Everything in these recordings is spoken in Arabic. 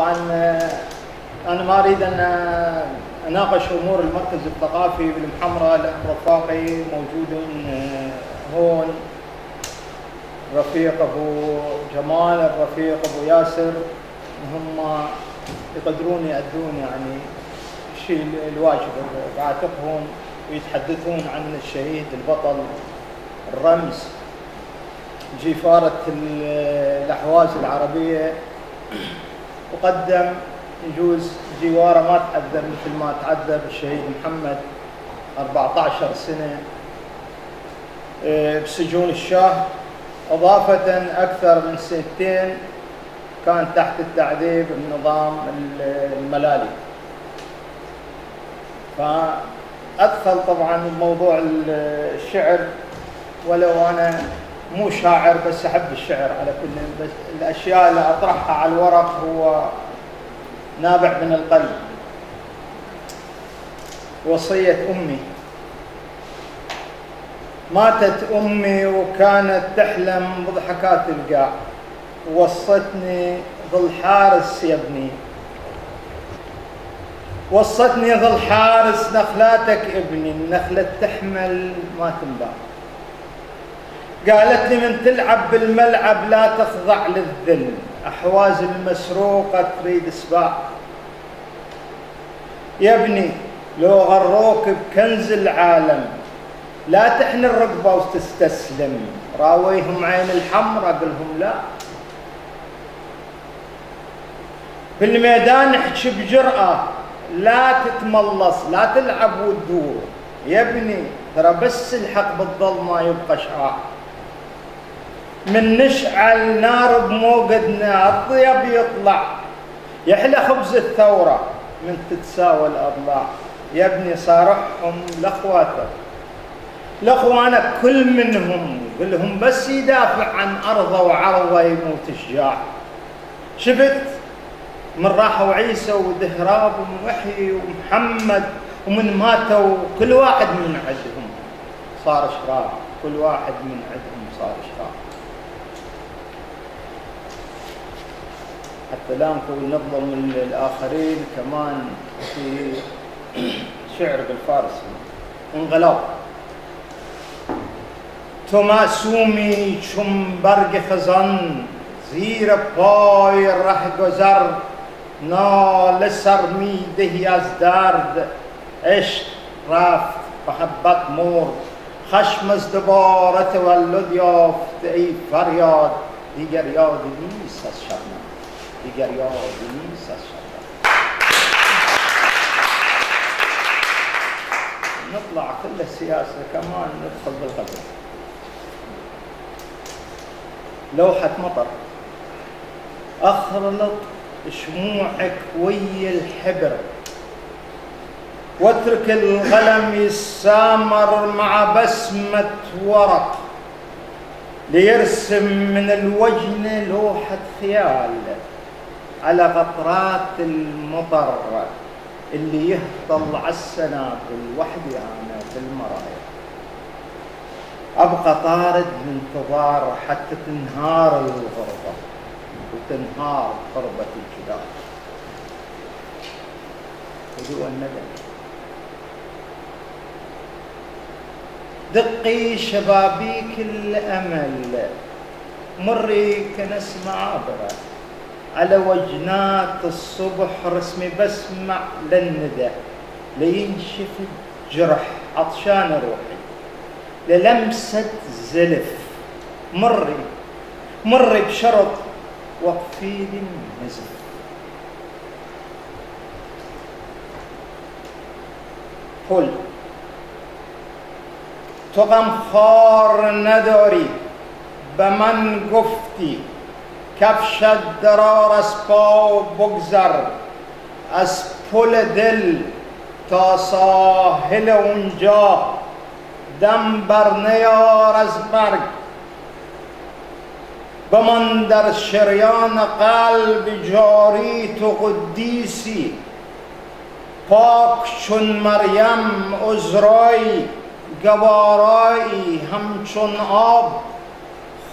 طبعا آه، أنا ما أريد أن أناقش أمور المركز الثقافي بالمحمره لأن رفاقي موجود آه، هون. رفيق أبو جمال الرفيق أبو ياسر هم يقدرون يأدون يعني الشيء الواجب بعاتقهم ويتحدثون عن الشهيد البطل الرمز. جفارة الأحواز العربية وقدم يجوز جواره ما تعذب مثل ما تعذب الشهيد محمد 14 سنة. آه، بسجون الشاه. إضافة أكثر من سنتين كان تحت التعذيب النظام الملالي. فأدخل طبعا موضوع الشعر ولو أنا مو شاعر بس أحب الشعر على كل بس الأشياء اللي أطرحها على الورق هو نابع من القلب. وصية أمي. ماتت أمي وكانت تحلم بضحكات القاع وصتني ظل حارس يا ابني وصتني ظل حارس نخلاتك ابني. النخلة تحمل ما تنباع قالت لي من تلعب بالملعب لا تخضع للذل. أحواز المسروقة تريد سباع يا ابني لو غروك بكنز العالم لا تحن الرقبة وتستسلم. راويهم عين الحمرة قل لهم لا. في الميدان احكي بجرأة لا تتملص لا تلعب وتدور يا ابني ترى بس الحق بالظل ما يبقى شعاع. من نشعل نار بموقدنا الطيب يطلع. يحلى خبز الثورة من تتساوى الأضلاع يا ابني صارحهم لأخواتك. لأخوانك كل منهم قل لهم بس يدافع عن أرضه وعرضه يموت شجاع شفت؟ من راحوا عيسى ودهراب ومحي ومحمد ومن ماتوا كل واحد من عندهم صار شراب كل واحد من عندهم صار شراب. حتى لا نقول نظلم الآخرين كمان في شعر بالفارسي. انقلاب توماسومی چون برگ خزان زیر پای ره گذر نال سر می دهی از درد. عشق رفت محبت مرد خشم از دوباره تولد یافت. ای فریاد دیگر یادی نیست از شبنم نیست از شبنم نطلع كل السياسة كمان ندخل بالغزل لوحة مطر. أخلط شموعك ويا الحبر. واترك القلم يسامر مع بسمة ورق. ليرسم من الوجن لوحة خيال. على قطرات المطر اللي يهطل على السنابل وحدي أنا في المرايا. أبقى طارد بانتظار حتى تنهار الغربة وتنهار قربة الجدار. هدوء الندم دقي شبابيك الأمل مري كنسمة عابرة على وجنات الصبح رسمي بسمع للندى لينشف الجرح عطشان روحي. للمسة زلف مري مري بشرط وقفي نزف قل تو خار نداری به من گفتی کفش درار از پا بگذر از پل دل تا ساحل اونجا. دم بر نیار از مرگ بمان در شریان قلب جاری تو قدیسی. پاک چون مریم عذرایی گوارایی همچون آب.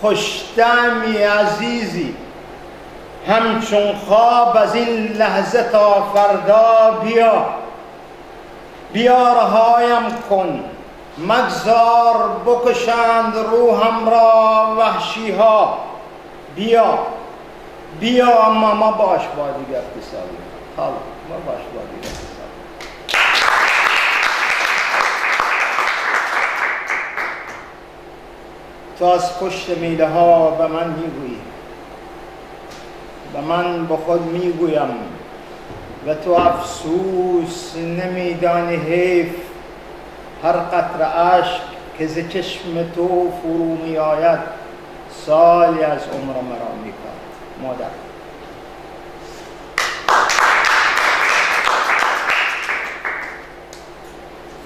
خوشتمی عزیزی همچون خواب از این لحظه تا فردا بیا. بیا رهایم کن مگذار بکشند روحم را وحشی ها بیا بیا اما ما باش با دیگر اقتصادی حالا ما باش با دیگر تو از پشت میله ها به من می‌گویی. به من به خود می‌گویم و تو افسوس نمیدانی حیف. هر قطر عشق که ز چشم تو فرو می آید سالی از عمر مرا می مادر.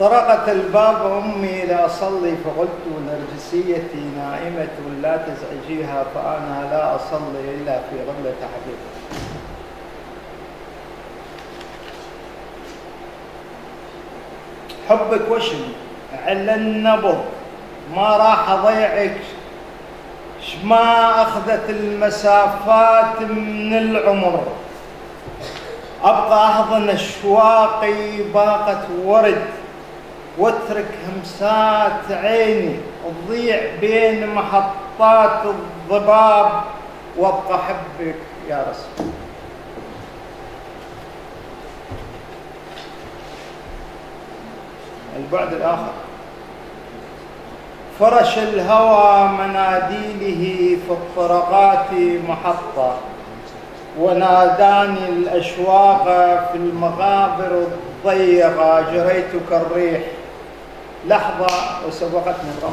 طرقت الباب أمي لأصلي فقلت نرجسيتي نائمة لا تزعجيها فأنا لا أصلي إلا في غملة حبيبي حبك وشم على النبض ما راح أضيعك ما أخذت المسافات من العمر. أبقى أحضن أشواقي باقة ورد. واترك همسات عيني تضيع بين محطات الضباب. وابقى أحبك يا رسول. البعد الآخر. فرش الهوى مناديله في الطرقات محطة. وناداني الأشواق في المغابر الضيقة. جريت كالريح لحظة وسبقتني الرمح